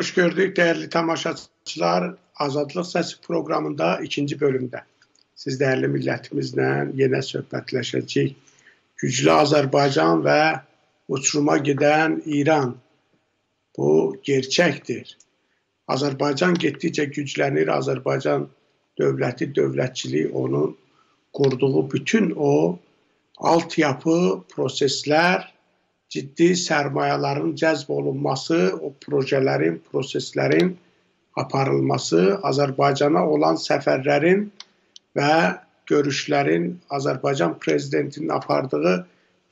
Hoş gördük değerli tamaşaçılar. Azadlıq Səsi programında ikinci bölümdə siz dəyərli millətimizlə yenə söhbətləşəcəyik. Güclü Azərbaycan və uçuruma gedən İran. Bu gerçəkdir. Azərbaycan getdikcə güclənir. Azərbaycan dövləti, dövlətçiliyi onun qurduğu bütün o altyapı, proseslər, ciddi sərmayələrin cəzb olunması, o projələrin, proseslərin aparılması, Azərbaycana olan səfərlərin və görüşlərin Azərbaycan prezidentinin apardığı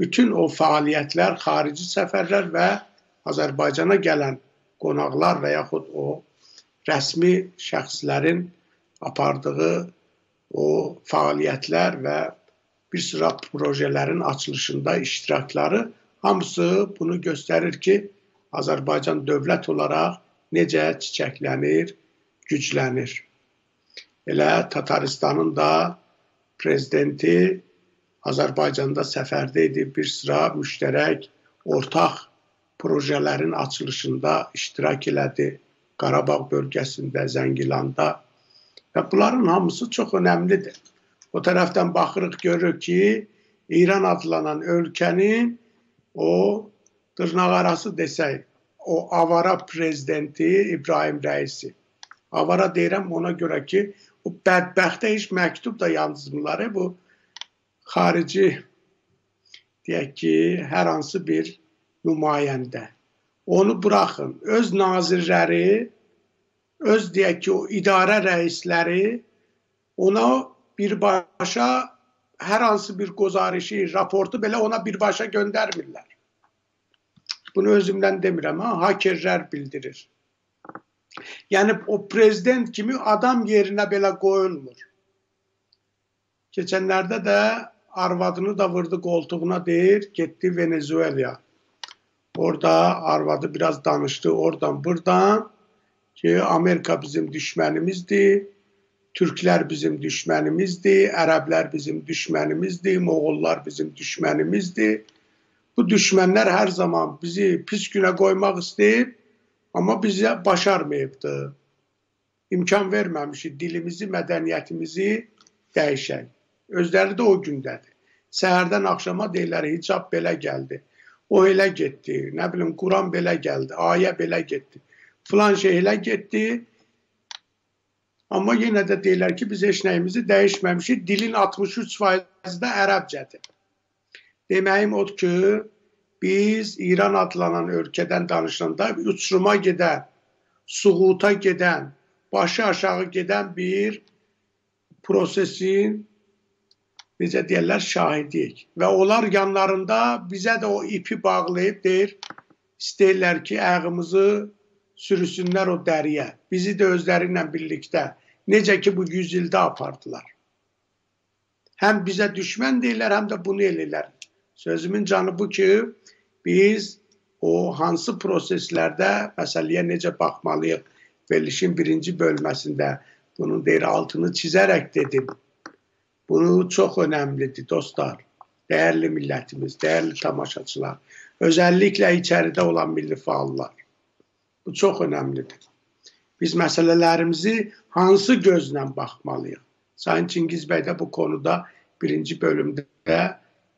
bütün o fəaliyyətlər, xarici səfərlər və Azərbaycana gələn qonaqlar və yaxud o rəsmi şəxslərin apardığı o fəaliyyətlər və bir sıra projelerin açılışında iştirakları hamısı bunu göstərir ki, Azərbaycan dövlət olaraq necə çiçəklənir, güclənir. Elə Tataristanın da prezidenti Azərbaycanda səfərdə idi, bir sıra müştərək ortaq projelerin açılışında iştirak elədi. Qarabağ bölgəsində, Zəngilanda və bunların hamısı çox önəmlidir. O tərəfdən baxırıq görürük ki, İran adlanan ölkənin o dırnaqarası desək, o avara prezidenti İbrahim Rəisi. Avara deyirəm ona görə ki, o bədbəxtə heç məktub da yazmırlar. Bu xarici deyək ki, hər hansı bir nümayəndə. Onu buraxın. Öz nazirləri, öz deyək ki, o idarə rəisləri ona birbaşa hər hansı bir qozarışı, raportu belə ona birbaşa göndərmirlər. Bunu özümdən demirəm, ha, hakerlər bildirir. Yəni o prezident kimi adam yerinə belə qoyulmur. Keçənlərdə də arvadını da vurdu qoltuğuna deyir, getdi Venezuelaya. Orada arvadı biraz danışdı oradan buradan ki Amerika bizim düşmənimizdir Türklər bizim düşmənimizdir, ərəblər bizim düşmənimizdir, Moğollar bizim düşmənimizdir. Bu düşmənlər hər zaman bizi pis günə qoymaq istəyib, amma bizə başarmayıbdı. İmkan verməmişik dilimizi, mədəniyyətimizi dəyişək. Özləri də o gündədir. Səhərdən axşama deyirlər hicab belə gəldi. O elə getdi. Nə bilim Quran belə gəldi. Ayə belə getdi. Filan şey elə getdi. Amma yenə də deyirlər ki, biz heç nəyimizi dəyişməmişik. Dilin 63% də ərəbcədir. Deməyim odur ki, biz İran adlanan ölkədən danışanda uçuruma gedən, suğuta gedən, başı aşağı gedən bir prosesin necə deyirlər şahidiyik. Və onlar yanlarında bizə də o ipi bağlayıb deyir, istəyirlər ki, ayağımızı sürüsünlər o dəriyə. Bizi də özləri ilə birlikdə necə ki bu 100 ildə apardılar. Həm bizə düşmən deyirlər, həm də bunu eləyirlər. Sözümün canı bu ki, biz o hansı proseslərdə məsələyə necə baxmalıyıq? Verilişin birinci bölməsində bunun deyir altını çizərək dedim. Bunu çox önəmlidir dostlar. Dəyərli millətimiz, dəyərli tamaşaçılar, özəlliklə içəridə olan milli fəallar. Bu çox önəmlidir. Biz məsələlərimizi hansı gözlə baxmalıyıq? Sayın Çingiz bəy də bu konuda birinci bölümdə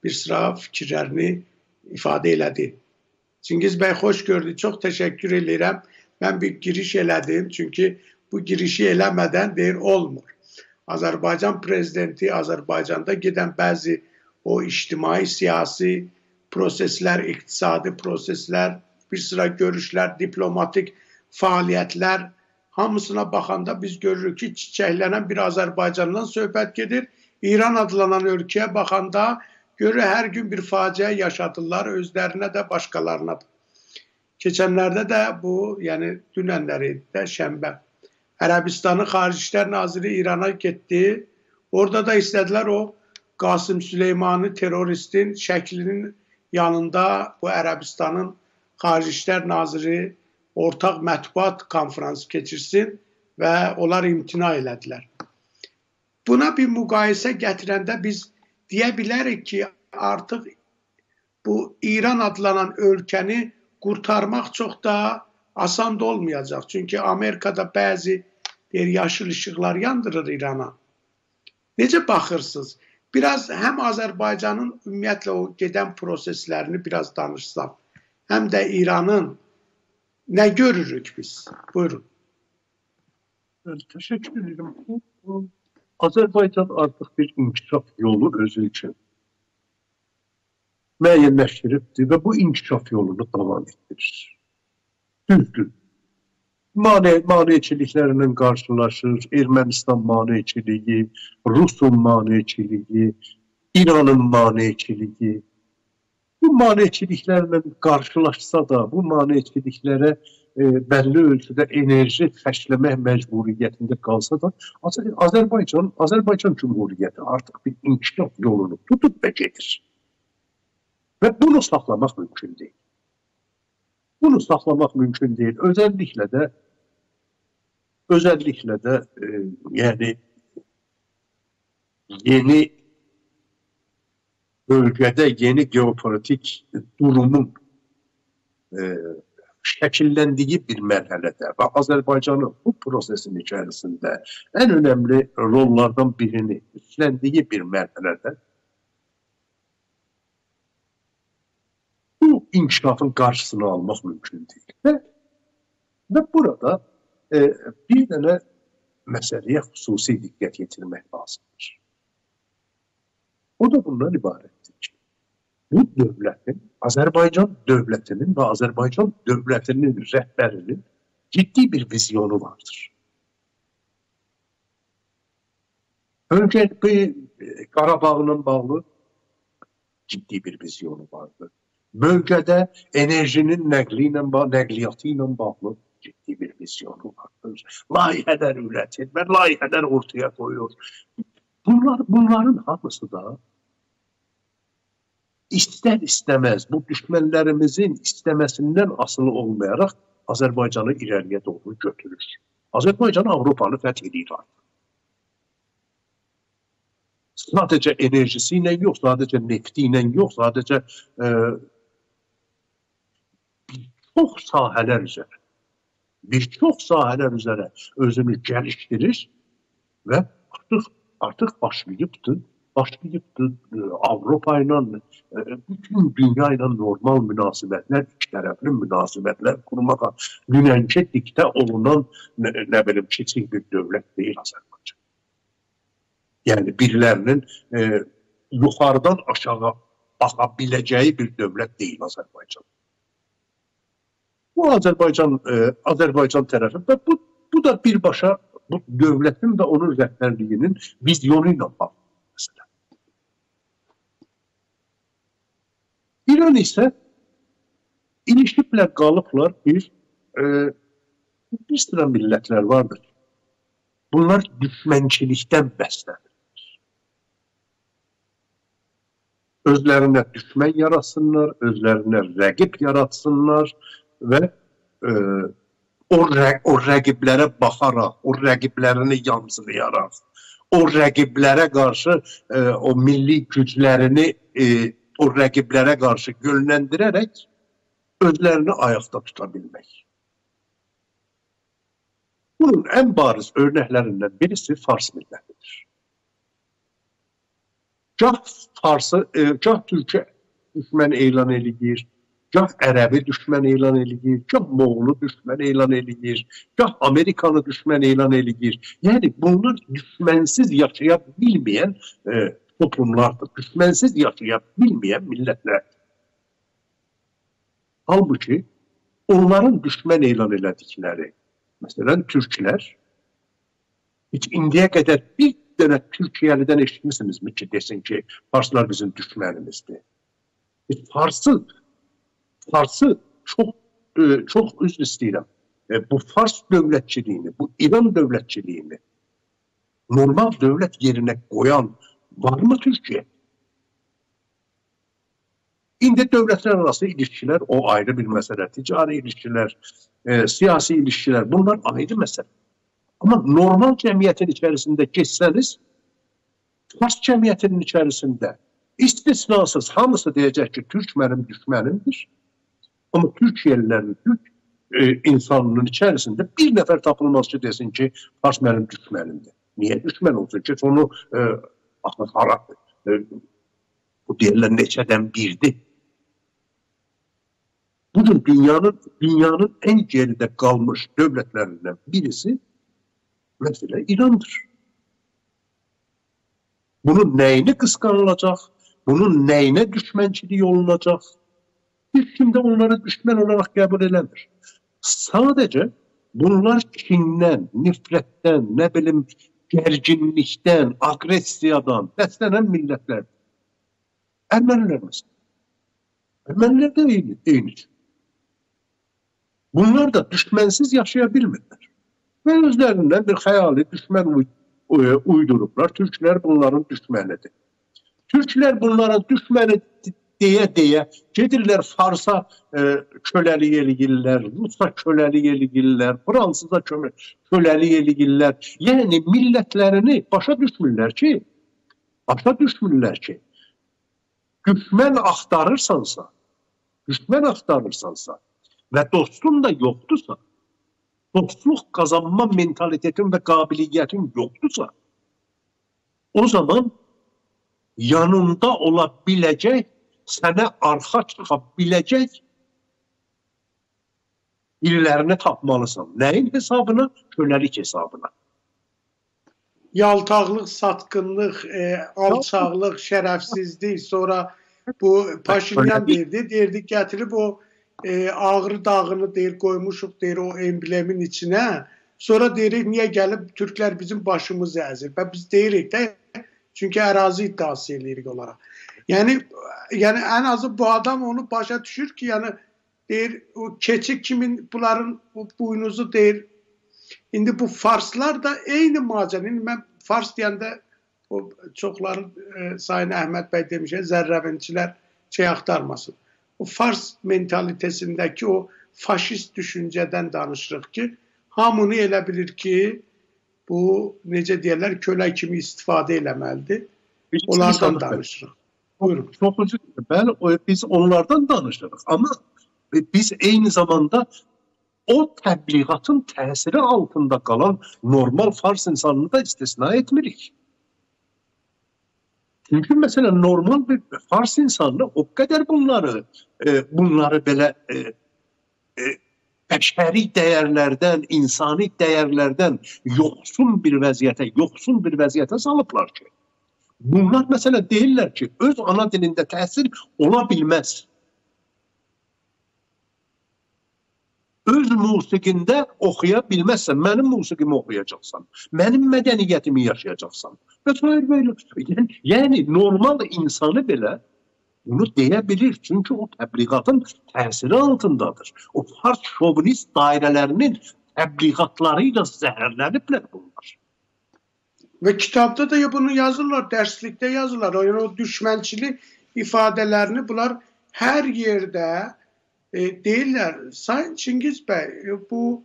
bir sıra fikirlərini ifadə elədi. Çingiz bəy xoş gördük. Çox təşəkkür edirəm. Mən bir giriş elədim, çünki bu girişi eləmədən deyir olmur. Azərbaycan prezidenti Azərbaycanda gedən bəzi o ictimai siyasi proseslər, iqtisadi proseslər, bir sıra görüşlər, diplomatik fəaliyyətlər hamısına baxanda biz görürük ki, çiçəklənən bir Azərbaycandan söhbət gedir. İran adlanan ölkəyə baxanda görür hər gün bir faciə yaşadırlar özlərinə də, başqalarına da. Keçənlərdə də bu, yəni dünənləri də şənbə Ərəbistanın Xarici İşlər Naziri İrana getdi. Orada da istədilər o Qasım Süleymanı terroristin şəklinin yanında bu Ərəbistanın Xarici İşlər Naziri ortaq mətbuat konfransı keçirsin və onlar imtina elədilər. Buna bir müqayisə gətirəndə biz deyə bilərik ki, artıq bu İran adlanan ölkəni qurtarmaq çox da asan da olmayacaq. Çünki Amerikada bəzi deyir yaşıl işıqlar yandırır İrana. Necə baxırsınız? Biraz həm Azərbaycanın ümumiyyətlə o gedən proseslərini biraz danışsaq, həm də İranın nə görürük biz? Buyurun. Evet, teşekkür ederim. Azerbaycan artık bir inkişaf yolu özü için müəyyənləşdiribdir və bu inkişaf yolunu davam etdirir. Düzdür. Mane, maneçiliklərlə qarşılaşır, Ermənistan maneçiliyi, Rusun maneçiliyi, İranın maneçiliyi. Bu maneçiliklərlə qarşılaşsa da, bu maneçiliklərə e, bəlli ölçüdə enerji xərcləmək məcburiyyətində qalsa da, Azər Azərbaycan, Azərbaycan Cümhuriyyəti artıq bir inkişaf yolunu tutub və gedir. Və bunu saxlamaq mümkün deyil. Bunu saxlamaq mümkün deyil. Özəlliklə də özəlliklə də e, yəni yeni bölgədə yeni geopolitik durumun e, şəkilləndiyi bir mərhələdə və Azərbaycanın bu prosesin içərisində ən önəmli rollardan birini üstləndiyi bir mərhələdə bu inkişafın qarşısını almaq mümkün deyil. Və, və burada e, bir dənə məsələyə xüsusi diqqət yetirmək lazımdır. O da bundan ibarətdir ki, bu dövlətin, Azərbaycan dövlətinin və Azərbaycan dövlətinin rəhbərinin ciddi bir vizyonu vardır. Öncelikle Qarabağla bağlı ciddi bir vizyonu vardı. Bölgədə enerjinin nəqli ilə bağlı, nəqliyyatı ilə bağlı ciddi bir vizyonu vardır. Layihələr üretir və layihələr ortaya koyuyor. Bunlar, bunların hamısı da ister istemez bu düşmənlərimizin istəməsindən asılı olmayaraq Azərbaycanı irəliyə doğru götürür. Azərbaycan Avropanı fəth edir artıq. Sadəcə enerjisi ilə yox, sadəcə nefti ilə yox, sadəcə e, çox sahələr üzrə, bir çox sahələr üzrə özünü gəlişdirir və artıq artıq başlayıbdır, başlayıbdır e, Avropa ilə, e, bütün dünya ilə normal münasibətlər, iki tərəfli münasibətlər qurmağa dünənki diktə olunan nə, nə bilim kiçik bir dövlət deyil Azərbaycan. Yəni birilərinin e, yuxarıdan aşağı baxa biləcəyi bir dövlət deyil Azərbaycan. Bu Azərbaycan e, Azərbaycan tərəfi və bu bu da birbaşa bu dövlətin və onun rəhbərliyinin vizyonu ilə bağlı. İran isə ilişiblər qalıblar bir e, bir sıra millətlər vardır. Bunlar düşmənçilikdən bəslənir. Özlərinə düşmən yaratsınlar, özlərinə rəqib yaratsınlar, və e, o, rə, o rəqiblərə baxaraq, o rəqiblərini yamsılayaraq, o rəqiblərə qarşı e, o milli güclərini e, o rəqiblərə qarşı yönləndirərək özlərini ayaqda tuta bilmək. Bunun ən bariz örnəklərindən birisi Fars millətidir. Gah Farsı, e, gah Türkiyə düşmən elan edir, gah Ərəbi düşmən elan eləyir, gah Moğolu düşmən elan eləyir, gah Amerikanı düşmən elan eləyir. Yəni bunlar düşmənsiz yaşaya bilməyən e, toplumlardır, düşmənsiz yaşaya bilməyən millətlər. Halbuki onların düşmən elan elədikləri, məsələn türklər, heç indiyə qədər bir dənə Türkiyəlidən eşitmisinizmi ki, desin ki, Farslar bizim düşmənimizdir. Heç Farsı Fars'ı çok e, çok üzr istəyirəm. E, bu Fars dövlətçiliyini, bu İran dövlətçiliyini normal dövlət yerinə qoyan varmı Türkiyə? İndi dövlətlər arası ilişkilər o ayrı bir məsələ. Ticari ilişkilər, e, siyasi ilişkilər bunlar ayrı məsələ. Amma normal cəmiyyətin içərisində keçsəniz, Fars cəmiyyətinin içərisində istisnasız hamısı deyəcək ki, Türk mənim düşmənimdir. Ama Türkiye'lilerin, Türk e, insanlığın içərisində bir nəfər tapılmaz ki, desin ki, Fars mənim düşmənimdir. Niyə düşmən olsun ki, onu e, baxın, hara, e, bu deyirlər neçədən birdir. Bugün dünyanın dünyanın en geride kalmış devletlerinden birisi mesela İran'dır. Bunun neyine kıskanılacak? Bunun neyine düşmençiliği olunacak? Hiçbir de onları düşman olarak kabul edemir. Sadece bunlar kinden, nifretten, ne bileyim gerginlikten, agresiyadan beslenen milletler. Ermeniler mesela. Ermeniler de aynı, aynı. Bunlar da düşmensiz yaşayabilmirler. Ve özlerinden bir hayali düşman uydurublar. Türkler bunların düşmenidir. Türkler bunların düşmeni deyə deyə gedirlər Farsa e, köləlik eləyirlər, Rusya köləlik eləyirlər, Fransızda köləlik eləyirlər. Yəni millətlərini başa düşmürlər ki, başa düşmürlər ki, düşmən axtarırsansa, düşmən axtarırsansa, və dostun da yoxdursa, dostluq qazanma mentalitetin və qabiliyyətin yoxdursa, o zaman yanında ola biləcək, sənə arxa çıxa biləcək illərini tapmalısan. Nəyin hesabına? Köləlik hesabına. Yaltaqlıq, satqınlıq, e, alçaqlıq, şərəfsizlik, sonra bu Paşinyan deyirdi, deyirdi gətirib o e, Ağrı dağını deyir qoymuşuq deyir o emblemin içinə. Sonra deyirik niyə gəlib türklər bizim başımızı əzir. Və biz deyirik də çünki ərazi iddiası eləyirik onlara. Yəni yəni ən azı bu adam onu başa düşür ki, yəni deyir o keçi kimin bunların bu buynuzu deyir. İndi bu farslar da eyni macəra. İndi mən fars deyəndə o çoxları e, Sayın Əhməd bəy demişə zərrəvinçilər şey axtarmasın o Fars mentalitesindeki o faşist düşünceden danışırıq ki, hamını elə bilir ki, bu necə deyirlər, kölə kimi istifadə eləməlidir. Onlardan danışırıq. Buyurun. Çok özür dilerim. Ben biz onlardan danışırıq. Ama biz eyni zamanda o təbliğatın təsiri altında qalan normal Fars insanını da istisna etmirik. Çünkü mesela normal bir Fars insanı o kadar bunları e, bunları belə e, e, bəşəri dəyərlərdən, insani dəyərlərdən yoxsun bir vəziyyətə, yoxsun bir vəziyyətə salıblar ki, bunlar məsələ deyirlər ki, öz ana dilində təsir ola bilməz. öz musiqində oxuya bilməzsən, mənim musiqimi oxuyacaqsan, mənim mədəniyyətimi yaşayacaqsan. Və s. belə. Yəni, yəni normal insanı belə bunu deyə bilir. Çünki o təbliğatın təsiri altındadır. O fars şovinist dairələrinin təbliğatları ilə zəhərləniblər bunlar. Ve kitapta da bunu yazırlar, derslikte yazırlar. Yani o düşmençili ifadelerini bunlar her yerde e, değiller. Sayın Çingiz Bey, e, bu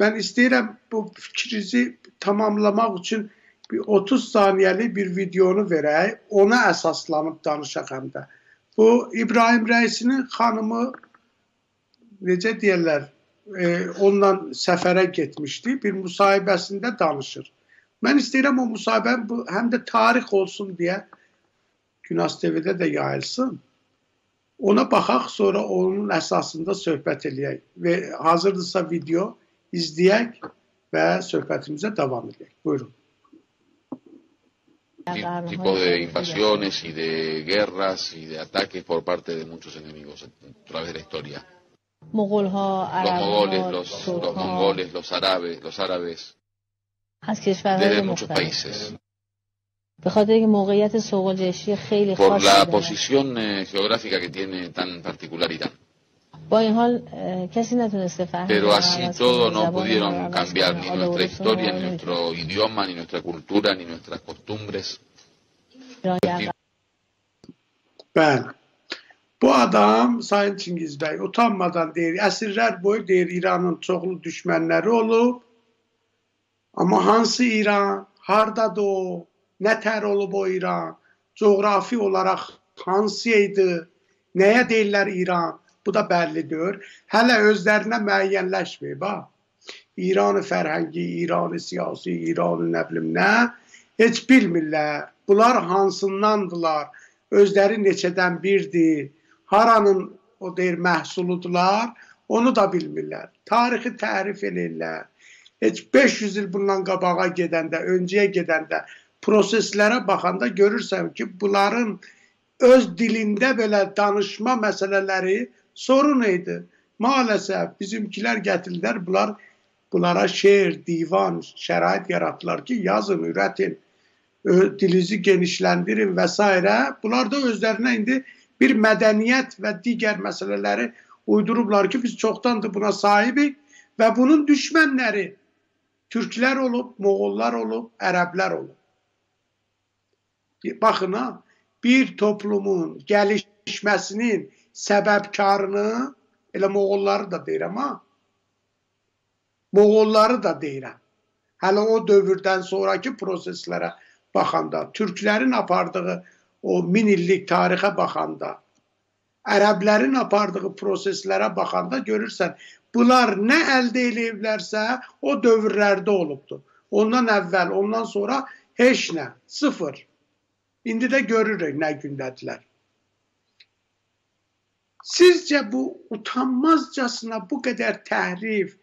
ben isterim bu fikrinizi tamamlamak için bir 30 saniyeli bir videonu verək, ona əsaslanıb danışaq həm də. Bu İbrahim Rəisinin xanımı necə deyirlər, e, ondan səfərə getmişdi. Bir müsahibəsində danışır. Mən istəyirəm o müsahibə bu həm də tarix olsun deyə Günas TV-də də yayılsın. Ona baxaq, sonra onun əsasında söhbət eləyək və hazırdırsa video izləyək və söhbətimizə davam edək. Buyurun. tipo de invasiones y de guerras y de ataques por parte de muchos enemigos a través de la historia. Los mogoles, los, los mongoles, los árabes, los árabes, از کشورهای مختلف به خاطر اینکه موقعیت سوقالجشی خیلی خاصی داره. posición eh, geográfica que tiene tan particularidad. با این حال کسی نتونسته فهمه. Pero así todo no pudieron cambiar ni nuestra historia, ni nuestro idioma, ni nuestra cultura, ni nuestras costumbres. بله Bu adam Sayın Çingiz Bey utanmadan değil, esirler boyu değil İran'ın çoğulu düşmanları olup Amma hansı İran, hardadır o, nə tər olub o İran, coğrafi olaraq hansı idi, nəyə deyirlər İran? Bu da bəllidir. Hələ özlərinə müəyyənləşməyib ha. İran fərhəngi, İran siyasi, İran nə bilim nə heç bilmirlər. Bunlar hansındandılar? Özləri neçədən birdir? Haranın o deyir məhsuludular? Onu da bilmirlər. Tarixi tərif eləyirlər. Heç 500 il bundan qabağa gedəndə, öncəyə gedəndə proseslərə baxanda görürsən ki, bunların öz dilində belə danışma məsələləri sorun idi. Maalesef bizimkilər gətirdilər, bunlar bunlara şeir, divan, şərait yaratdılar ki, yazın, ürətin, dilinizi genişləndirin və s. Bunlar da özlərinə indi bir mədəniyyət və digər məsələləri uydurublar ki, biz çoxdandır buna sahibik və bunun düşmənləri Türklər olub, Moğollar olub, Ərəblər olub. Baxın ha, bir toplumun gəlişməsinin səbəbkarını elə Moğolları da deyirəm ha. Moğolları da deyirəm. Hələ o dövrdən sonraki proseslərə baxanda, türklərin apardığı o min illik tarixə baxanda, ərəblərin apardığı proseslərə baxanda görürsən, bunlar nə əldə eləyiblərsə, o dövrlərdə olubdur. Ondan əvvəl, ondan sonra heç nə, sıfır. İndi də görürük nə gündədirlər. Sizcə bu utanmazcasına bu qədər təhrif,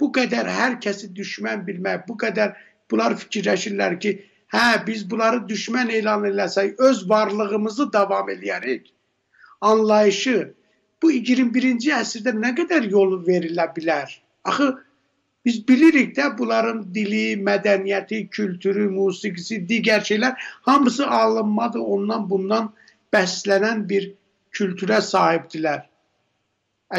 bu qədər hər kəsi düşmən bilmək, bu qədər bunlar fikirləşirlər ki, hə biz bunları düşmən elan eləsək, öz varlığımızı davam eləyərik. Anlayışı bu 21-ci əsrdə nə qədər yol verilə bilər? Axı Biz bilirik də bunların dili, mədəniyyəti, kültürü, musiqisi, digər şeylər hamısı alınmadı ondan bundan bəslənən bir kültürə sahibdilər.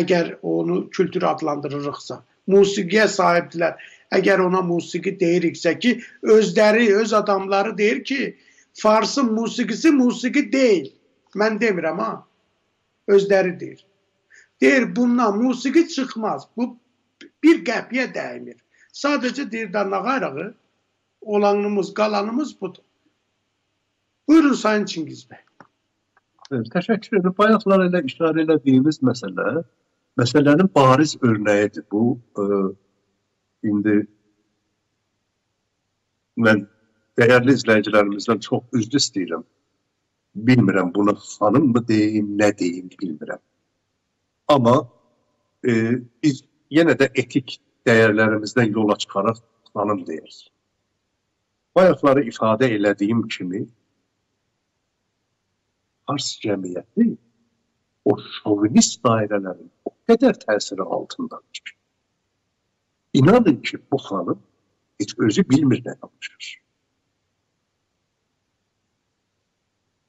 Əgər onu kültür adlandırırıqsa, musiqiyə sahibdilər. Əgər ona musiqi deyiriksə ki, özləri, öz adamları deyir ki, Farsın musiqisi musiqi deyil. Mən demirəm ha. Özləri deyir. Deyir bundan musiqi çıxmaz. Bu bir qəpiyə dəymir. Sadəcə deyir dırnaqayrağı olanımız, qalanımız budur. Buyurun Sayın Çingiz bəy. Evet, təşəkkür edirəm. Bayaqlar elə işarə elədiyimiz məsələ, məsələnin bariz örnəyidir. Bu ə, indi mən dəyərli izləyicilərimizdən çox üzr istəyirəm. Bilmirəm bunu xanım mı deyim, nə deyim bilmirəm. Amma e, biz yenə də etik dəyərlərimizdən yola çıxaraq xanım deyir. Bayaqları ifadə elədiyim kimi Fars cəmiyyəti o şovinist dairələrin o qədər təsiri altındadır ki, inanın ki, bu xanım heç özü bilmir nə danışır.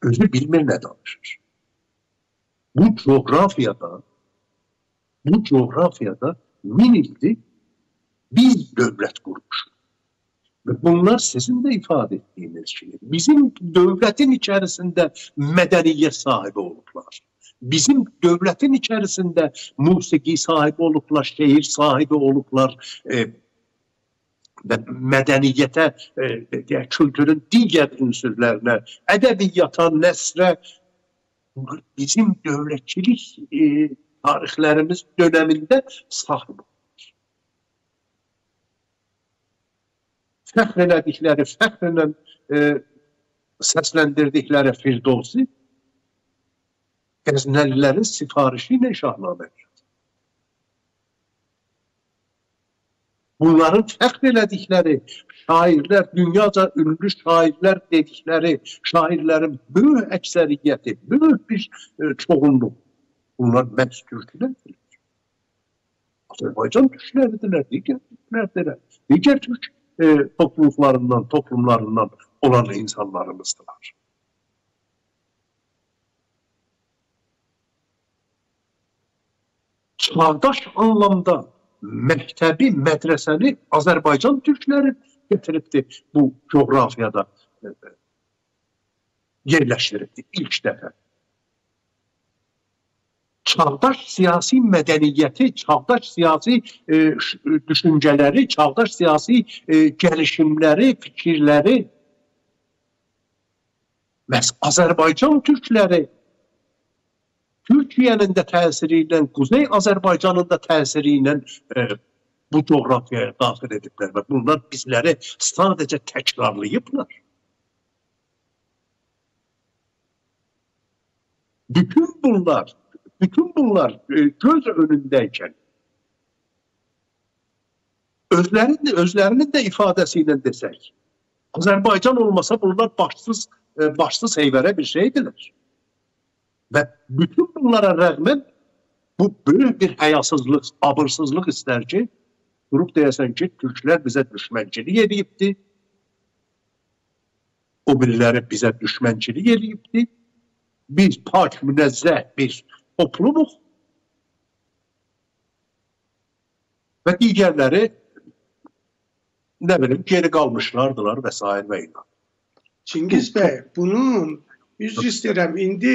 Özü bilmir nə danışır. Bu coğrafiyada bu coğrafiyada min ildir biz dövlət qurmuşuq. Və bunlar sizin də ifadə etdiyiniz kimi bizim dövlətin içərisində mədəniyyət sahibi olublar. Bizim dövlətin içərisində musiqi sahibi olublar, şeir sahibi olublar, e, və mədəniyyətə, e, deyək, kültürün digər ünsürlərinə, ədəbiyyata, nəsrə bizim dövlətçilik e, tarixlərimiz dönəmində olublar. fəxr elədikləri, fəxrlə e, səsləndirdikləri Firdovsi Qəznəlilərin sifarişi ilə şahnamə Bunların fəxr elədikləri şairlər, dünyaca ünlü şairlər dedikləri şairlərin böyük əksəriyyəti, böyük bir e, çoğunluq bunlar məhz türklərdir. Azərbaycan türkləridirlər, digər türklərdirlər, digər türk e, topluluklarından, toplumlarından olan insanlarımızdılar. Çağdaş anlamda məktəbi, mədrəsəni Azərbaycan türkləri getiribdi bu coğrafiyada e, yerləşdiribdi ilk dəfə çağdaş siyasi mədəniyyəti, çağdaş siyasi e, düşüncələri, çağdaş siyasi e, gəlişimləri, fikirləri məhz Azərbaycan türkləri Türk Türkiyənin də təsiri ilə, Quzey Azərbaycanın da təsiri ilə e, bu coğrafiyaya daxil ediblər və bunlar bizləri sadəcə təkrarlayıblar. Bütün bunlar, bütün bunlar e, göz önündəyikən özlərinin də özlərinin də ifadəsi ilə desək, Azərbaycan olmasa bunlar başsız e, başsız heyvərə bir şeydirlər. Və bütün bunlara rəğmən bu böyük bir həyasızlıq, abırsızlıq istər ki, durub deyəsən ki, türklər bizə düşmənçilik edibdi. O biriləri bizə düşmənçilik edibdi. Biz pak, münezzeh bir toplumuq. Və digərləri nə bilim geri qalmışlardılar və s. və ilə. Çingiz bəy, bunun üzr istəyirəm, indi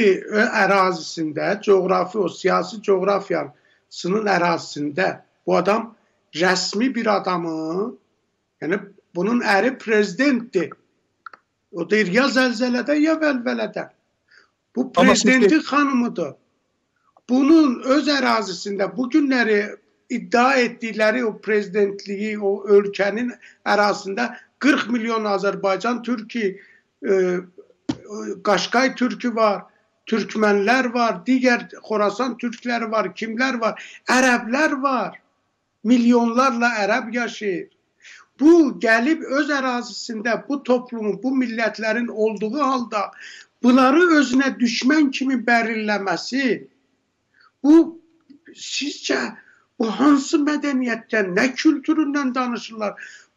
ərazisində, coğrafi, o siyasi coğrafiyasının ərazisində bu adam rəsmi bir adamı, yəni bunun əri prezidentdir. O deyir ya zəlzələdə ya vəlvələdə. Bu prezidentin xanımıdır. Bunun öz ərazisində bu günləri iddia etdikləri o prezidentliyi, o ölkənin ərazisində 40 milyon Azərbaycan türkü, e, Qaşqay türkü var, Türkmenlər var, digər Xorasan türkləri var, kimlər var, ərəblər var. Milyonlarla ərəb yaşayır. Bu gəlib öz ərazisində bu toplumun, bu millətlərin olduğu halda bunları özünə düşmən kimi bərilləməsi bu sizcə bu hansı mədəniyyətdən, nə kültüründən danışırlar?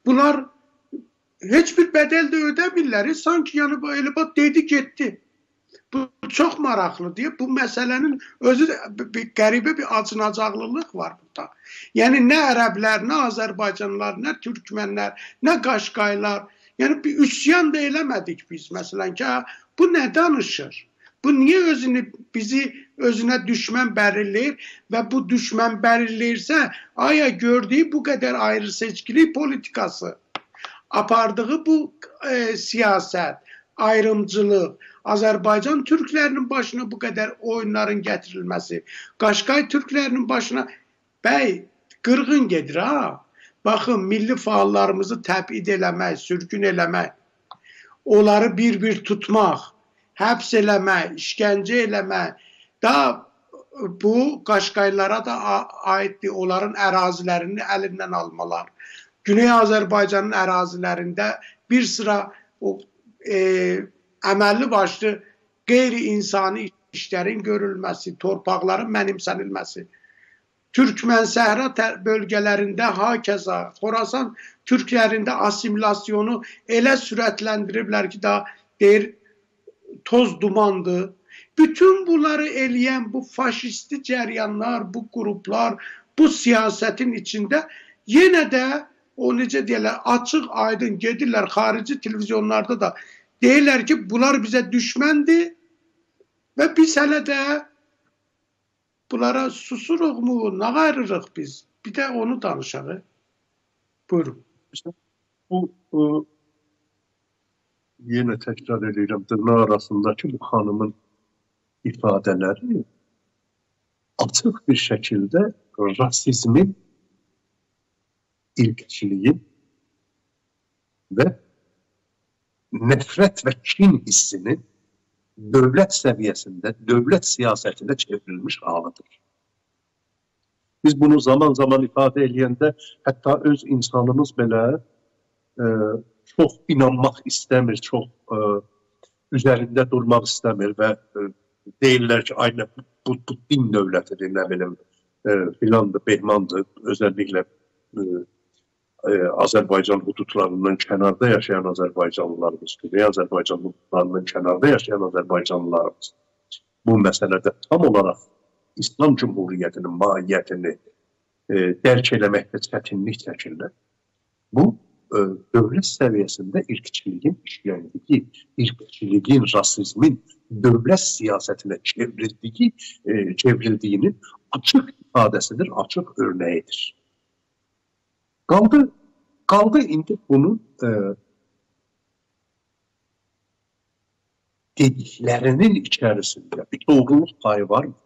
Bunlar heç bir bədəl də ödəmirlər. Sanki yəni bu elə bax dedi getdi. Bu çox maraqlıdır. Bu məsələnin özü bir qəribə bir acınacaqlılıq var burada. Yəni nə ərəblər, nə Azərbaycanlılar, nə türkmənlər, nə qaşqaylar, yəni bir üsyan da eləmədik biz məsələn ki, Bu nə danışır? Bu niyə özünü bizi özünə düşmən bərirləyir və bu düşmən bərirləyirsə, aya gördüyü bu qədər ayrı seçkilik politikası, apardığı bu e, siyasət, ayrımcılıq, Azərbaycan türklərinin başına bu qədər oyunların gətirilməsi, Qaşqay türklərinin başına bəy qırğın gedir ha. Baxın, milli fəallarımızı təbid eləmək, sürgün eləmək, onları bir-bir tutmaq, həbs eləmək, işgəncə eləmək, da bu Qaşqaylara da aiddir. Onların ərazilərini əlindən almalar. Güney Azərbaycanın ərazilərində bir sıra o e, əməlli başlı qeyri-insani işlərin görülməsi, torpaqların mənimsənilməsi. Türkmən səhra bölgələrində hakeza Xorasan türklərində assimilasyonu elə sürətləndiriblər ki, da deyir toz dumandır. Bütün bunları eləyən bu faşisti cəryanlar, bu qruplar, bu siyasətin içində yenə də o necə deyirlər, açıq, aydın gedirlər xarici televizyonlarda da deyirlər ki, bunlar bizə düşməndir və biz hələ də bunlara susuruqmu, nə qayırırıq biz? Bir də onu danışaq. Buyurun. İşte bu e, yenə təkrar edirəm, dırnaq arasındakı bu xanımın ifadələri açıq bir şəkildə rasizmin, irqçiliyin və nefrət və kin hissinin dövlət səviyyəsində, dövlət siyasətində çevrilmiş halıdır. Biz bunu zaman-zaman ifadə eləyəndə hətta öz insanımız belə e, çox inanmaq istəmir, çox e, üzərində durmaq istəmir və e, deyirlər ki, aynə bu, bu, bu din dövlətidir, nə bilim, e, filandır, behmandır, özəlliklə e, e, Azərbaycan hududlarından kənarda yaşayan Azərbaycanlılarımız, Güney Azərbaycan hududlarından kənarda yaşayan Azərbaycanlılarımız bu məsələdə tam olaraq İslam Cumhuriyyətinin mahiyyətini e, dərk eləməkdə çətinlik çəkirlər. Bu e, dövlət səviyyəsində irqçiliyin işləndiyi, irqçiliyin, rasizmin dövlət siyasətinə çevrildiyi, e, çevrildiyinin açıq ifadəsidir, açıq örnəyidir. Qaldı, qaldı indi bunun e, dediklərinin içərisində bir doğruluq payı varmı?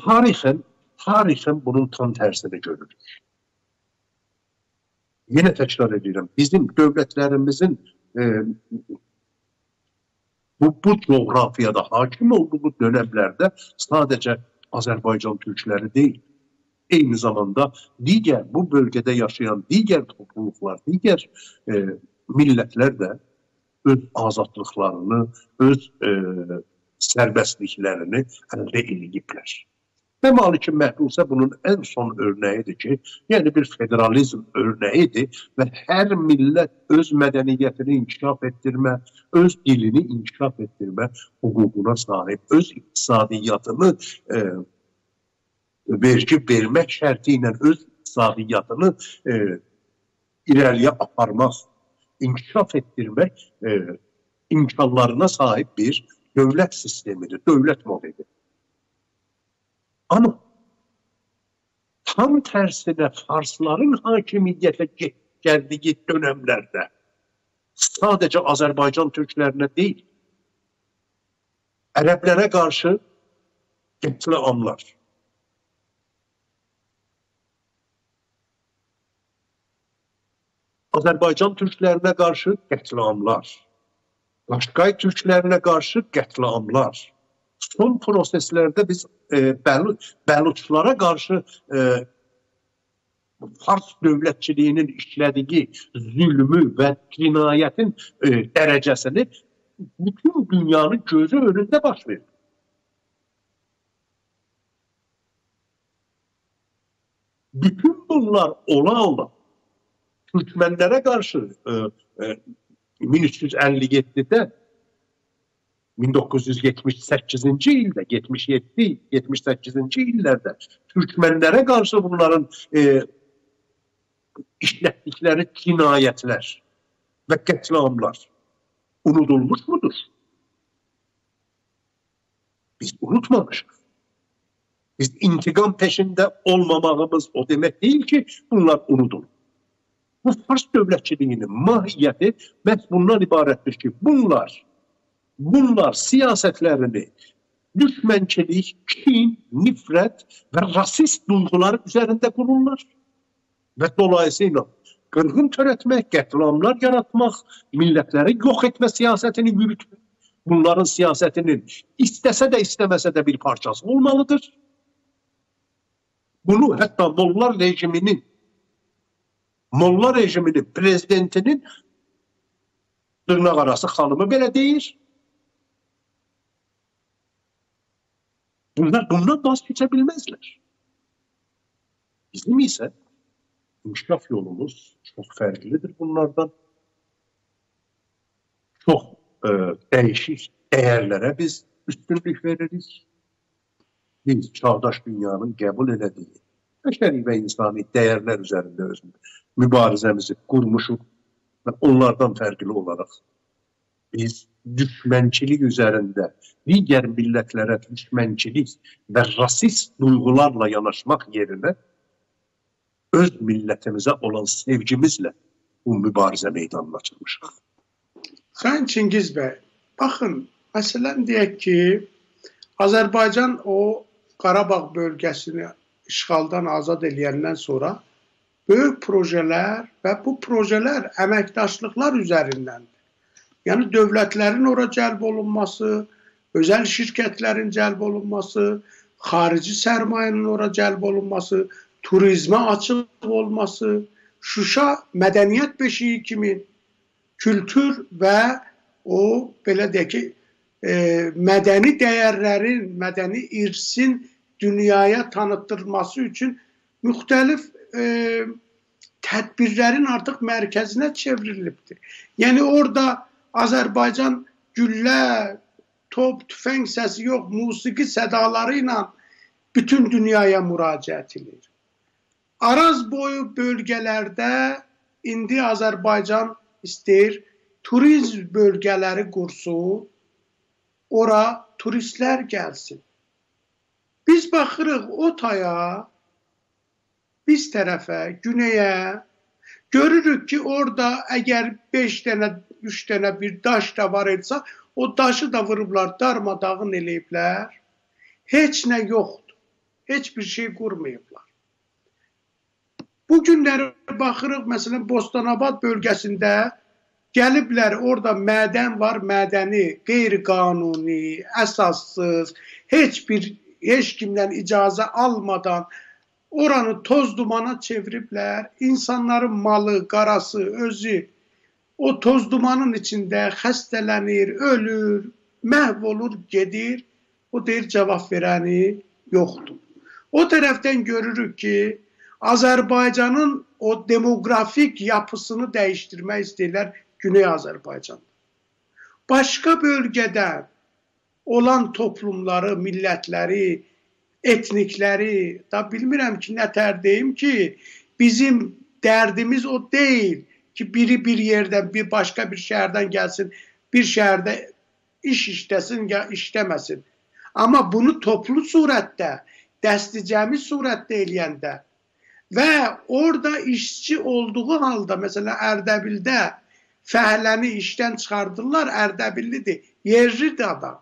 tarixən, tarixən bunun tam tərsini görürük. Yenə təkrar edirəm, bizim dövlətlərimizin e, bu, bu coğrafiyada hakim olduğu dönəmlərdə sadəcə Azərbaycan türkləri deyil, eyni zamanda digər bu bölgədə yaşayan digər topluluqlar, digər e, millətlər də öz azadlıqlarını, öz e, sərbəstliklərini əldə ediblər. Və Malikin Məhrusə bunun ən son örnəyidir ki, yəni bir federalizm örnəyidir və hər millət öz mədəniyyətini inkişaf etdirmə, öz dilini inkişaf etdirmə hüququna sahib, öz iqtisadiyyatını e, vergi vermək şərti ilə öz iqtisadiyyatını e, irəliyə aparmaq, inkişaf etdirmək e, imkanlarına sahib bir dövlət sistemidir, dövlət modelidir. Ama tam tersine Farsların hakimiyyete geldiği dönemlerde sadece Azerbaycan Türklerine değil, Ərəblərə qarşı qətliamlar. Azərbaycan türklərinə qarşı qətliamlar. Qaşqay türklərinə qarşı qətliamlar son proseslərdə biz e, bəlu, bəluçlara qarşı e, Fars dövlətçiliyinin işlədiyi zülmü və cinayətin e, dərəcəsini bütün dünyanın gözü önündə baş verir. Bütün bunlar ola-ola Türkmenlere qarşı e, e, 1357-də 1978-ci ildə, 77, 78-ci illərdə türkmənlərə qarşı bunların e, işlətdikləri cinayətlər və qətliamlar unudulmuş mudur? Biz unutmamışıq. Biz intiqam peşində olmamağımız o demək deyil ki, bunlar unudulur. Bu Fars dövlətçiliyinin mahiyyəti məhz bundan ibarətdir ki, bunlar bunlar siyasetlerini düşmençilik, kin, nifret ve rasist duygular üzerinde kururlar. Ve dolayısıyla kırgın töretmek, qətlamlar yaratmak, milletleri yok etme siyasetini yürütmek, bunların siyasetinin istese de istemese de bir parçası olmalıdır. Bunu hatta Mollar rejiminin Molla rejiminin prezidentinin dırnaq arası xanımı belə deyir. Bunlar bundan vazgeçebilmezler. Bizim ise inkişaf yolumuz çok farklıdır bunlardan. Çok e, değişik değerlere biz üstünlük veririz. Biz çağdaş dünyanın kabul edildiği beşeri ve insani değerler üzerinde öz mübarizemizi kurmuşuk ve onlardan farklı olarak biz düşmənçilik üzərində digər millətlərə düşmənçilik və rasist duyğularla yanaşmaq yerinə öz millətimizə olan sevgimizlə bu mübarizə meydanına çıxmışıq. Sayın Çingiz bəy, baxın, məsələn deyək ki, Azərbaycan o Qarabağ bölgəsini işğaldan azad eləyəndən sonra böyük projelər və bu projelər əməkdaşlıqlar üzərindəndir. Yani devletlerin oraya celb olunması, özel şirketlerin celb olunması, harici sermayenin oraya celb olunması, turizme açık olması, Şuşa medeniyet beşiği kimi kültür ve o belə deyək ki, e, mədəni dəyərlərin, mədəni irsin dünyaya tanıtılması üçün müxtəlif e, tədbirlərin artıq mərkəzinə çevrilibdir. Yəni orada Azərbaycan güllə, top, tüfəng səsi yox, musiqi sədaları ilə bütün dünyaya müraciət edir. Araz boyu bölgələrdə indi Azərbaycan istəyir turizm bölgələri qursun, ora turistlər gəlsin. Biz baxırıq o taya, biz tərəfə, günəyə, görürük ki, orada əgər 5 dənə üç tane bir daş da var etse o daşı da vurublar darmadağın eləyiblər. Heç nə yoxdur. Heç bir şey qurmayıblar. Bu günləri baxırıq, məsələn, Bostanabad bölgəsində gəliblər, orada mədən var, mədəni, qeyri-qanuni, əsassız, heç bir heç kimdən icazə almadan oranı toz dumana çeviriblər. İnsanların malı, qarası, özü o toz dumanın içində xəstələnir, ölür, məhv olur, gedir. O deyir cavab verəni yoxdur. O tərəfdən görürük ki, Azərbaycanın o demografik yapısını dəyişdirmək istəyirlər Güney Azərbaycanda. Başqa bölgədə olan toplumları, millətləri, etnikləri, da bilmirəm ki, nə tər deyim ki, bizim dərdimiz o deyil ki, biri bir yerdən, bir başqa bir şəhərdən gəlsin, bir şəhərdə iş işləsin ya işləməsin. Amma bunu toplu surətdə, dəsticəmi surətdə eləyəndə və orada işçi olduğu halda, məsələn, Ərdəbildə fəhləni işdən çıxardırlar, Ərdəbillidir, yerlidir adam.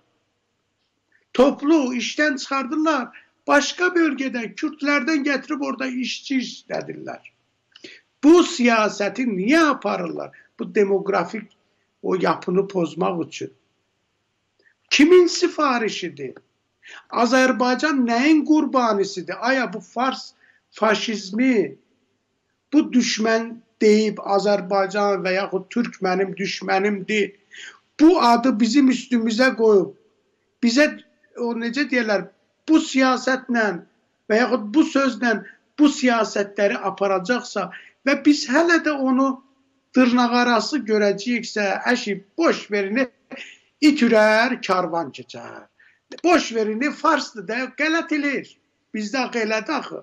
Toplu işdən çıxardırlar, başqa bölgədən, Kürdlərdən gətirib orada işçi işlədirlər. Bu siyasəti niyə aparırlar? Bu demografik o yapını pozmaq üçün. Kimin sifarişidir? Azərbaycan nəyin qurbanisidir? Aya bu Fars faşizmi bu düşmən deyib Azərbaycan və yaxud Türk mənim düşmənimdir. Bu adı bizim üstümüzə qoyub bizə o necə deyirlər bu siyasətlə və yaxud bu sözlə bu siyasətləri aparacaqsa və biz hələ də onu dırnaqarası görəcəyiksə, əşi boş verin, itürər, karvan keçər. Boş verin, farsdır da, qələt eləyir. Bizdə elədir axı.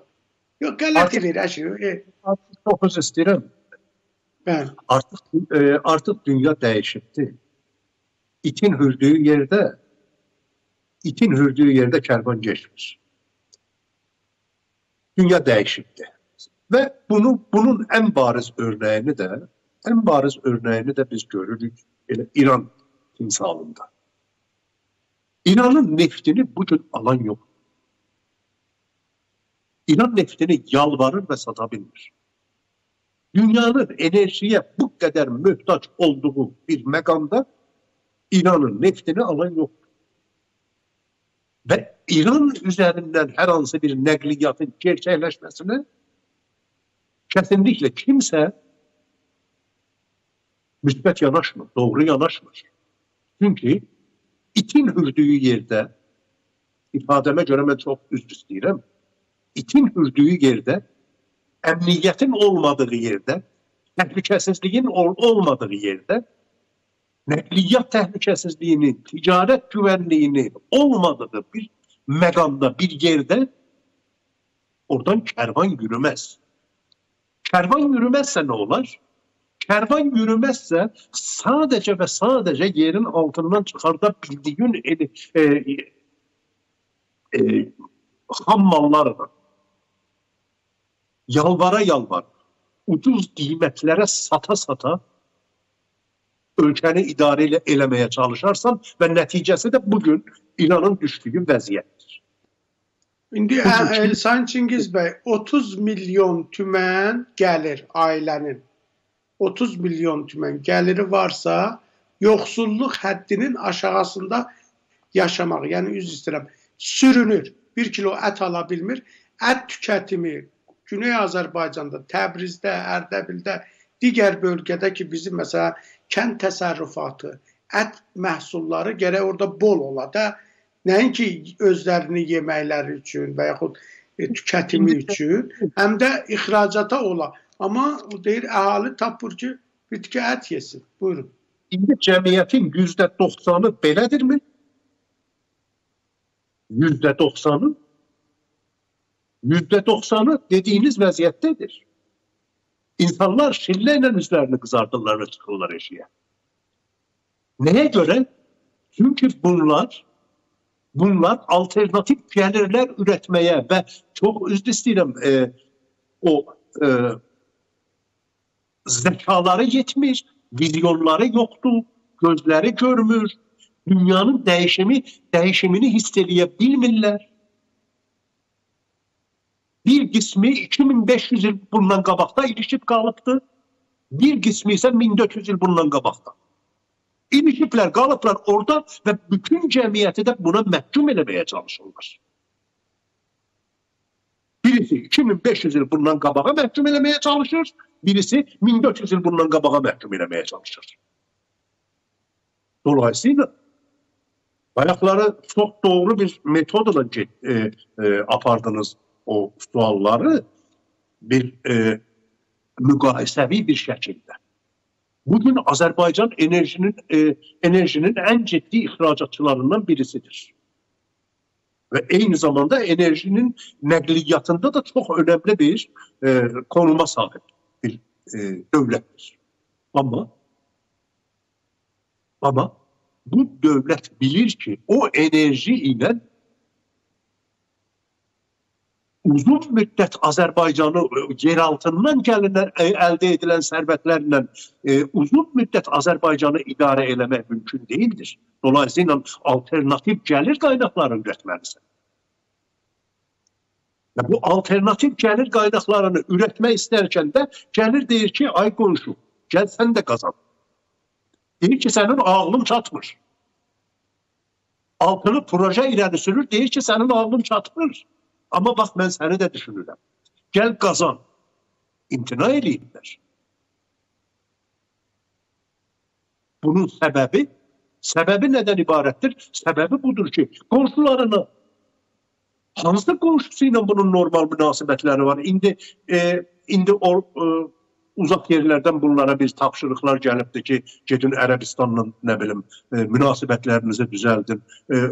Yox, qələt eləyir hər şey. Artıq çox üzr istəyirəm. Bəli. Artıq e, artıq dünya dəyişibdi. İtin hürdüyü yerdə itin hürdüyü yerdə kərvan keçmir. Dünya dəyişibdi. Və bunu bunun ən bariz örnəyini də ən bariz örnəyini də biz görürük elə İran timsalında. İranın neftini bugün alan yok. İran neftini yalvarır ve satabilir. Dünyanın enerjiye bu kadar mühtaç olduğu bir mekamda İran'ın neftini alan yok. Ve İran üzerinden her hansı bir nəqliyyatın gerçəkləşməsini kesinlikle kimse müsbət yanaşmır, doğru yanaşmır. Çünki itin hürdüyü yerdə, ifadəmə görə mən çox üzr istəyirəm, itin hürdüyü yerdə, əmniyyətin olmadığı yerdə, təhlükəsizliyin ol olmadığı yerdə, nəqliyyat təhlükəsizliyinin, ticarət güvənliyinin olmadığı bir məqamda, bir yerdə oradan kərvan yürüməz. Kərvan yürüməzsə nə olar? Kervan yürümezse sadece ve sadece yerin altından çıkartabildiğin e, e, e, ham mallarla yalvara yalvar ucuz qiymətlere sata sata ölkəni idarə elə eləməyə çalışarsan və nəticəsi də bugün İranın düşdüyü vəziyyətdir. İndi Sayın Çingiz bəy 30 milyon tümən gəlir ailənin 30 milyon tümən gəliri varsa, yoxsulluq həddinin aşağısında yaşamaq, yəni üz istəyirəm, sürünür. 1 kilo ət ala bilmir. Ət tükətimi Güney Azərbaycanda, Təbrizdə, Ərdəbildə, digər bölgədə ki, bizim məsələn kənd təsərrüfatı, ət məhsulları gərək orada bol ola da, nəinki özlərini yeməkləri üçün və yaxud e, tükətimi üçün, həm də ixracata ola. Ama o deyir əhali tapır ki, bitki ət yesin. Buyurun. İndi cəmiyyətin yüzdə 90-ı belədirmi? Yüzdə 90-ı yüzdə 90-ı dediyiniz vəziyyətdədir. İnsanlar şillə ilə üzlərini qızardırlar və çıxırlar eşiyə. Nəyə görə? Çünki bunlar bunlar alternatif gəlirlər üretməyə və çox üzr istəyirəm e, o e, zekaları yetmir, vizyonları yoktur, gözleri görmür, dünyanın değişimi, değişimini hissediye bilmirlər. Bir qismi 2500 il bundan qabaqda ilişib qalıbdı. Bir qismi isə 1400 il bundan qabaqda. İlişiblər, qalıblar orada və bütün cəmiyyəti də buna məhkum eləməyə çalışırlar. Birisi 2500 il bundan qabağa məhkum eləməyə çalışır, birisi 1400 il bundan qabağa məhkum eləməyə çalışır. Dolayısıyla bayaqları çox doğru bir metodla e, e, apardınız o sualları bir e, müqayisəvi bir şəkildə. Bugün Azərbaycan enerjinin e, enerjinin ən ciddi ixracatçılarından birisidir. Və eyni zamanda enerjinin nəqliyyatında da çox önəmli bir e, konuma sahib bir e, dövlətdir. Amma amma bu dövlət bilir ki, o enerji ilə uzun müddət Azərbaycanı e, yeraltından gəlinən e, əldə edilən sərvətlərlə e, uzun müddət Azərbaycanı idarə eləmək mümkün deyildir. Dolayısıyla alternativ gəlir qaynaqları üretməlisən. Və bu alternativ gəlir qaynaqlarını üretmək istərkən də gəlir deyir ki, ay qonşu, gəl sən də qazan. Deyir ki, sənin ağlın çatmır. Altını proje irəli sürür, deyir ki, sənin ağlın çatmır. Amma bax mən səni də düşünürəm. Gəl qazan. İmtina eləyirlər. Bunun səbəbi səbəbi nədən ibarətdir? Səbəbi budur ki, qonşularına hansı qonşusu ilə bunun normal münasibətləri var? İndi e, indi o e, uzaq yerlərdən bunlara bir tapşırıqlar gəlibdi ki, gedin Ərəbistanla nə bilim e, münasibətlərinizi düzəldin. E,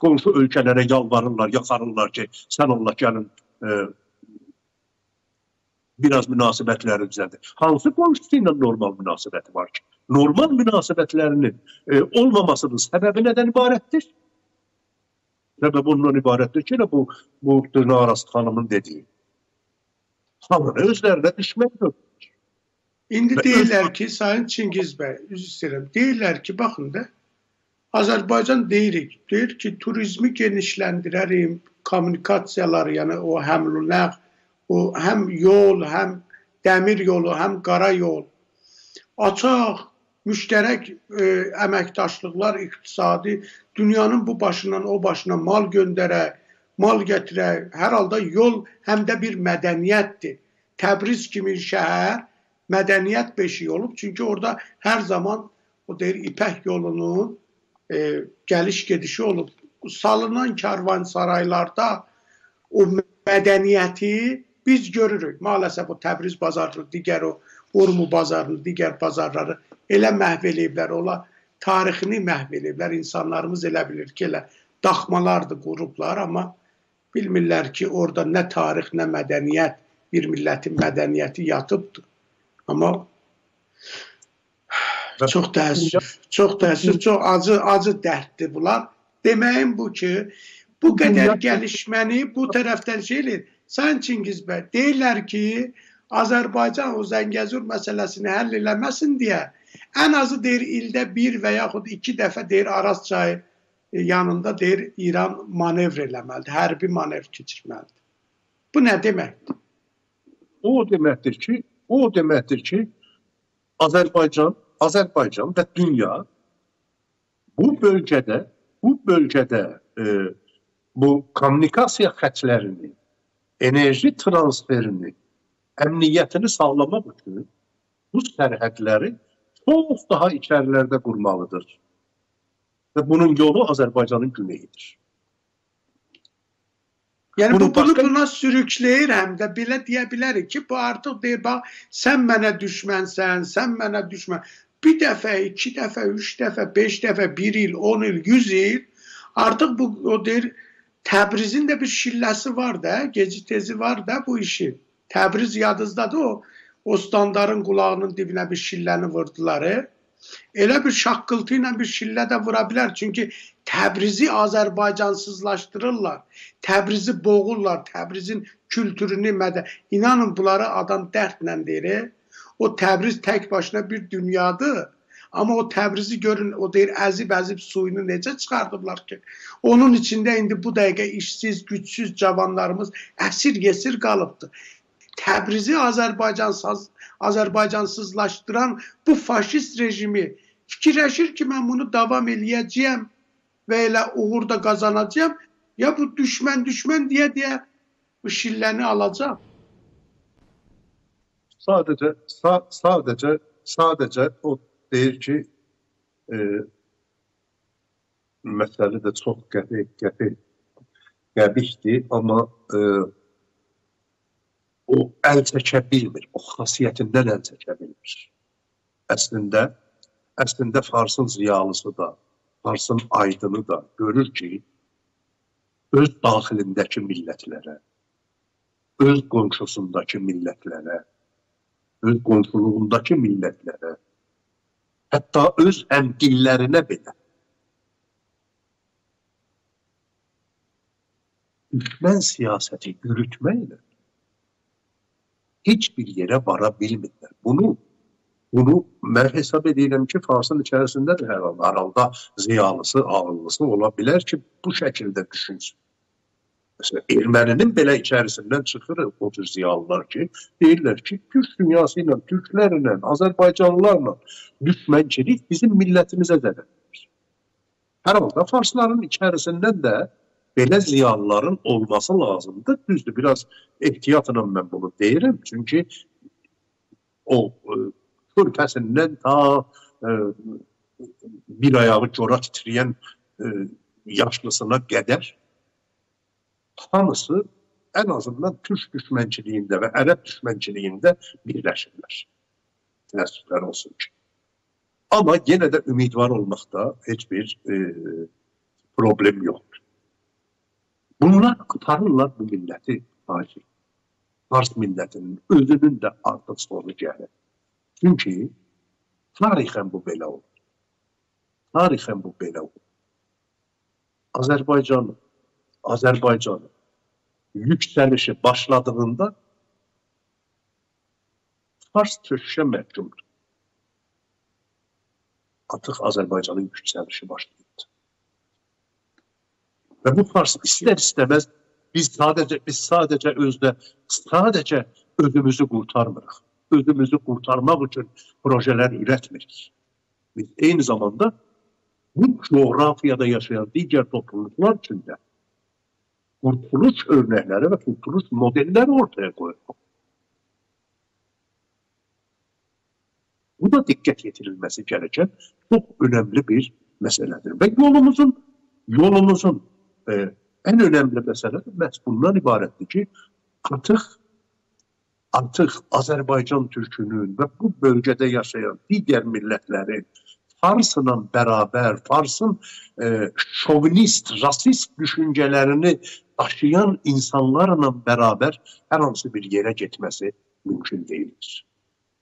qonşu ölkələrə yalvarırlar, yaxarırlar ki, sən Allah gəlin e, biraz münasibətləri düzəldir. Hansı qonşusu ilə normal münasibəti var ki? Normal münasibətlərinin e, olmamasının səbəbi nədən ibarətdir? Səbəbi ondan ibarətdir ki, bu bu Dönaras xanımın dediyi. Hamını özlərinə düşmək yoxdur. İndi deyirlər ki, Sayın Çingiz bəy, üzr istəyirəm. Deyirlər ki, baxın da Azərbaycan deyirik, deyir ki, turizmi genişləndirərim, kommunikasiyaları, yəni o həm nəq, o həm yol, həm dəmir yolu, həm qara yol açaq, müştərək e, əməkdaşlıqlar iqtisadi dünyanın bu başından o başına mal göndərək, mal gətirək. Hər halda yol həm də bir mədəniyyətdir. Təbriz kimi şəhər mədəniyyət beşiyi olub. Çünki orada hər zaman o deyir İpək yolunun e, gəliş gedişi olub. Salınan karvansaraylarda o mədəniyyəti biz görürük. Maalesef o Təbriz bazarını, digər o Urmu bazarını, digər bazarları elə məhv eləyiblər. Ola tarixini məhv eləyiblər. İnsanlarımız elə bilir ki, elə daxmalardır qurublar, amma bilmirlər ki, orada nə tarix, nə mədəniyyət, bir millətin mədəniyyəti yatıbdır. Amma çox təəssüf, çox təəssüf, çox acı, acı dərddir bunlar. Deməyim bu ki, bu qədər gəlişməni bu tərəfdən şey eləyir. Sən Çingiz bəy, deyirlər ki, Azərbaycan o Zəngəzur məsələsini həll eləməsin deyə ən azı deyir ildə bir və yaxud iki dəfə deyir Araz çayı yanında deyir İran manevr eləməlidir, hərbi manevr keçirməlidir. Bu nə deməkdir? O deməkdir ki, O deməkdir ki, Azərbaycan, Azərbaycan və dünya bu bölgədə, bu bölgədə e, bu kommunikasiya xətlərini, enerji transferini, əmniyyətini sağlamaq üçün bu sərhədləri çox daha içərilərdə qurmalıdır. Və bunun yolu Azərbaycanın güneyidir. Yəni bunu, bu bunu başqa... buna sürükləyir həm də belə deyə bilərik ki, bu artıq deyir bax sən mənə düşmənsən, sən mənə düşmən. Bir dəfə, iki dəfə, üç dəfə, beş dəfə, bir il, on il, yüz il artıq bu o deyir Təbrizin də bir şilləsi var da, geci tezi var da bu işin. Təbriz yadınızdadır o. O standarın qulağının dibinə bir şilləni vurdular. E? Elə bir şaqqıltı ilə bir şillə də vura bilər. Çünki Təbrizi Azərbaycansızlaşdırırlar. Təbrizi boğurlar. Təbrizin kültürünü, mədə. İnanın bunları adam dərdlə deyir. O Təbriz tək başına bir dünyadır. Amma o Təbrizi görün, o deyir əzib-əzib suyunu necə çıxardıblar ki? Onun içində indi bu dəqiqə işsiz, gücsüz cavanlarımız əsir yesir qalıbdı. Təbrizi Azərbaycansız Azərbaycansızlaşdıran bu faşist rejimi fikirləşir ki, mən bunu davam eləyəcəyəm və elə uğurda qazanacağam, ya bu düşmən düşmən deyə deyə bu şilləni alacaq. Sadəcə sa sadəcə sadəcə o deyir ki, e, məsələ də çox qəti qəti qəbihdir, amma e, o əl çəkə bilmir, o xasiyyətindən əl çəkə bilmir. Əslində, əslində Farsın ziyalısı da, Farsın aydını da görür ki, öz daxilindəki millətlərə, öz qonşusundakı millətlərə, öz qonşuluğundakı millətlərə, hətta öz həmdillərinə belə düşmən siyasəti yürütməklə heç bir yerə vara bilmirlər. Bunu bunu mən hesab edirəm ki, Farsın içərisində də hər halda, hər halda ziyalısı, ağıllısı ola bilər ki, bu şəkildə düşünsün. Məsələn, erməninin belə içərisindən çıxır o tür ziyalılar ki, deyirlər ki, Türk dünyası ilə, Türklərlə, Azərbaycanlılarla düşmənçilik bizim millətimizə zədər verir. Hər halda Farsların içərisindən də belə ziyanların olması lazımdır. Düzdür, biraz ehtiyatla mən bunu deyirəm. Çünki o e, körpəsindən ta e, bir ayağı cora titrəyən e, yaşlısına qədər hamısı ən azından Türk düşmənçiliyində və ərəb düşmənçiliyində birləşirlər. Təəssüflər olsun ki. Amma yenə də ümidvar olmaqda heç bir e, problem yoxdur. Bunlar qıtarırlar bu milləti Hacı. Fars millətinin özünün də artıq sonu gəlir. Çünki tarixən bu belə olur. Tarixən bu belə olur. Azərbaycanın Azərbaycanın yüksəlişi başladığında Fars çöküşə məhkumdur. Artıq Azərbaycanın yüksəlişi başlayıb. Və bu fars istər-istəməz biz sadəcə biz sadəcə özdə sadəcə özümüzü qurtarmırıq. Özümüzü qurtarmaq üçün projelər ürətmirik. Biz eyni zamanda bu coğrafiyada yaşayan digər topluluklar üçün də qurtuluş örnəkləri və qurtuluş modelləri ortaya qoyuruq. Bu da diqqət yetirilməsi gereken çok önemli bir meseledir. Ve yolumuzun yolumuzun e, en önemli mesele məhz bundan ibarətdir ki, artıq artıq Azərbaycan türkünün və bu bölgədə yaşayan digər millətlərin Farsla bərabər, Farsın e, şovinist, rasist düşüncələrini daşıyan insanlarla bərabər hər hansı bir yerə getməsi mümkün deyildir.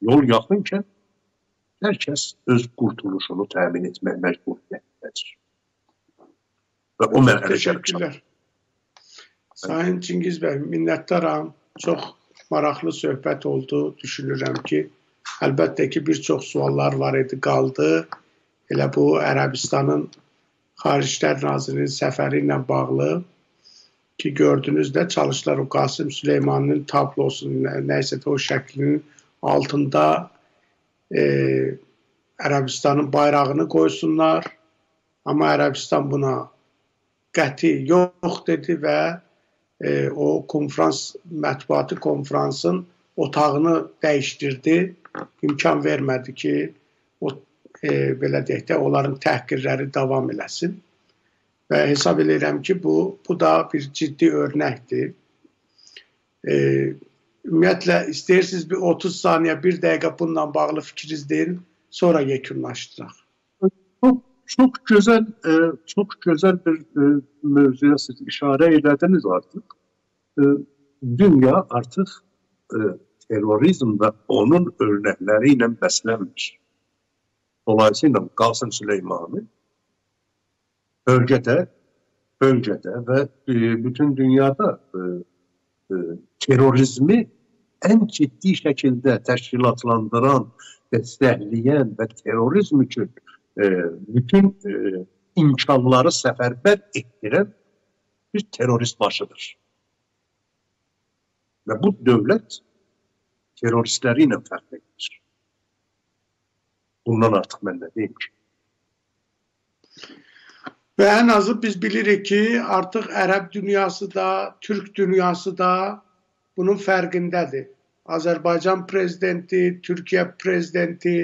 Yol yaxınkən hər kəs öz qurtuluşunu təmin etmək məcburiyyətindədir. Və o mərhələ Təşəkkürlər. Sayın Çingiz bəy, minnətdaram. Çox maraqlı söhbət oldu. Düşünürəm ki, əlbəttə ki, bir çox suallar var idi, qaldı. Elə bu Ərəbistanın Xariclər Nazirinin səfəri ilə bağlı ki, gördünüz də çalışdılar o Qasım Süleymanın tablosunun, nəysə də o şəklinin altında e, Ərəbistanın bayrağını qoysunlar. Amma Ərəbistan buna qəti yox dedi və e, o konfrans mətbuatı konfransın otağını dəyişdirdi. İmkan vermədi ki, o e, belə deyək də onların təhqirləri davam eləsin. Və hesab edirəm ki, bu bu da bir ciddi örnəkdir. E, ümumiyyətlə istəyirsiniz bir 30 saniyə, 1 dəqiqə bununla bağlı fikriniz deyin, sonra yekunlaşdıraq. Çok güzel, e, çok güzel bir e, mevzuya siz işare ediniz artık. E, dünya artık e, terörizm ve onun örnekleriyle beslenmiş. Dolayısıyla Kasım Süleyman'ı bölgede, bölgede ve e, bütün dünyada e, e, terörizmi ən ciddi şəkildə təşkilatlandıran, dəstəkləyən və terrorizm üçün e, bütün e, imkanları səfərbər etdirən bir terrorist başıdır. Və bu dövlət terroristləri ilə fərq edir. Bundan artıq mən nə deyim ki? Və ən azı biz bilirik ki, artıq ərəb dünyası da, türk dünyası da bunun fərqindədir. Azərbaycan prezidenti, Türkiyə prezidenti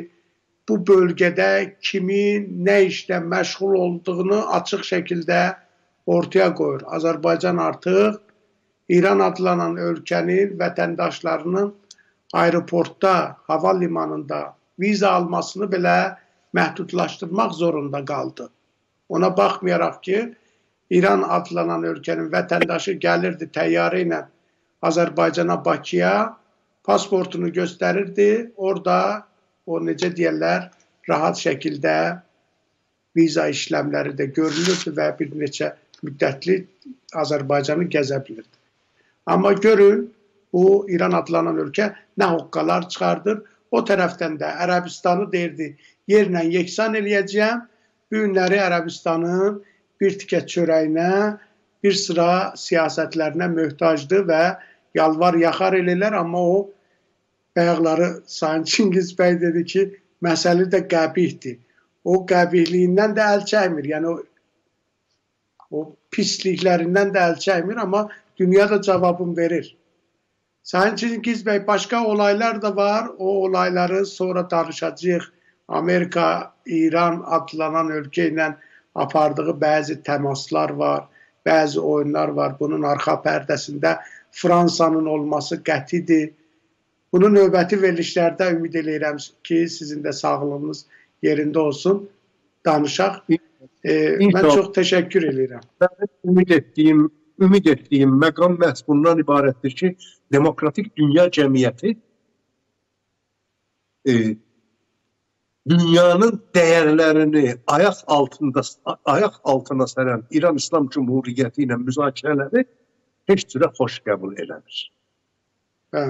bu bölgədə kimin nə işlə məşğul olduğunu açıq şəkildə ortaya qoyur. Azərbaycan artıq İran adlanan ölkənin vətəndaşlarının aeroportda, hava limanında viza almasını belə məhdudlaşdırmaq zorunda qaldı. Ona baxmayaraq ki, İran adlanan ölkənin vətəndaşı gəlirdi təyyarə ilə Azərbaycana, Bakıya, pasportunu göstərirdi. Orada o necə deyirlər, rahat şəkildə viza işləmləri də görülürdü və bir neçə müddətli Azərbaycanı gəzə bilirdi. Amma görün, bu İran adlanan ölkə nə hoqqalar çıxardır. O tərəfdən də Ərəbistanı deyirdi, yerlə yeksan eləyəcəm. Bu günləri Ərəbistanın bir tikə çörəyinə, bir sıra siyasətlərinə möhtacdır və yalvar yaxar eləyirlər, amma o bayaqları Sayın Çingiz bəy dedi ki, məsələ də qəbihdir. O qəbihliyindən də əl çəkmir. Yəni o, o pisliklərindən də əl çəkmir, amma dünya da cevabını verir. Sayın Çingiz Bey başka olaylar da var. O olayları sonra tartışacağıq. Amerika, İran adlanan ülkeyle apardığı bazı təmaslar var, bazı oyunlar var. Bunun arxa pərdəsində Fransanın olması qətidir. Bunu növbəti verilişlərdə ümid edirəm ki, sizin də sağlığınız yerində olsun. Danışaq. E, mən çox təşəkkür edirəm. Mən ümid etdiyim ümid etdiyim məqam məhz bundan ibarətdir ki, demokratik dünya cəmiyyəti e, dünyanın dəyərlərini ayaq altında ayaq altına sərən İran İslam Cümhuriyyəti ilə müzakirələri heç cürə xoş qəbul eləmir. Hə.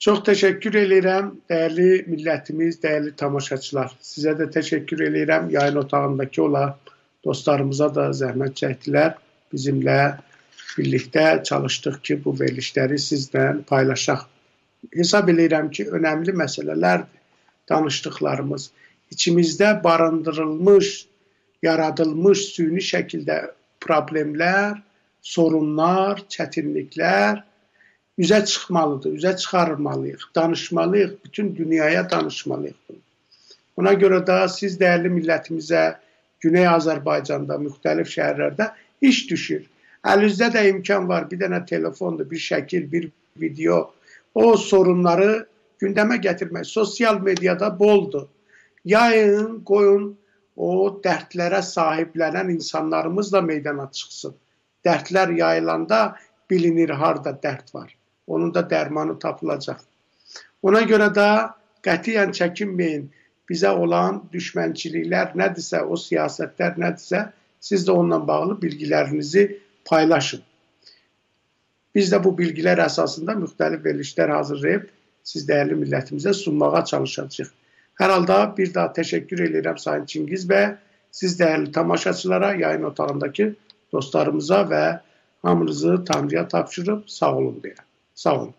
Çox təşəkkür edirəm dəyərli millətimiz, dəyərli tamaşaçılar. Sizə də təşəkkür edirəm. Yayın otağındakı olan dostlarımıza da zəhmət çəkdilər bizimlə birlikdə çalışdıq ki, bu verilişləri sizlə paylaşaq. Hesab edirəm ki, önəmli məsələlərdir danışdıqlarımız. İçimizdə barındırılmış, yaradılmış süni şəkildə problemlər, sorunlar, çətinliklər üzə çıxmalıdır, üzə çıxarılmalıyıq, danışmalıyıq, bütün dünyaya danışmalıyıq. Ona görə də siz dəyərli millətimizə Güney Azərbaycanda, müxtəlif şəhərlərdə iş düşür. Əlinizdə də imkan var, bir dənə telefondur, bir şəkil, bir video. O sorunları gündəmə gətirmək sosial mediada boldur. Yayın, qoyun o dərdlərə sahiblənən insanlarımız da meydana çıxsın. Dərdlər yayılanda bilinir harda dərd var. Onun da dərmanı tapılacaq. Ona görə də qətiyyən çəkinməyin. Bizə olan düşmənçiliklər nədirsə, o siyasətlər nədirsə, siz də onunla bağlı bilgilərinizi paylaşın. Biz də bu bilgilər əsasında müxtəlif verilişlər hazırlayıb siz dəyərli millətimizə sunmağa çalışacağıq. Hər halda bir daha təşəkkür edirəm Sayın Çingiz və siz dəyərli tamaşaçılara, yayın otağındakı dostlarımıza və hamınızı Tanrıya tapşırıb sağ olun deyə. Sağ olun.